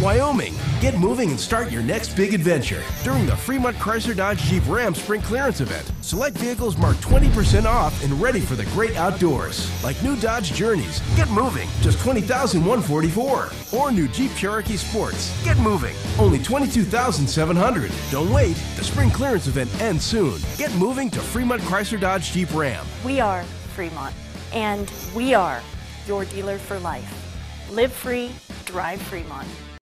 Wyoming. Get moving and start your next big adventure during the Fremont Chrysler Dodge Jeep Ram Spring Clearance Event. Select vehicles marked 20% off and ready for the great outdoors, like new Dodge Journeys. Get moving, just 20,144. Or new Jeep Cherokee Sports. Get moving, only 22,700. Don't wait, the Spring Clearance Event ends soon. Get moving to Fremont Chrysler Dodge Jeep Ram. We are Fremont, and we are your dealer for life. Live free, drive Fremont.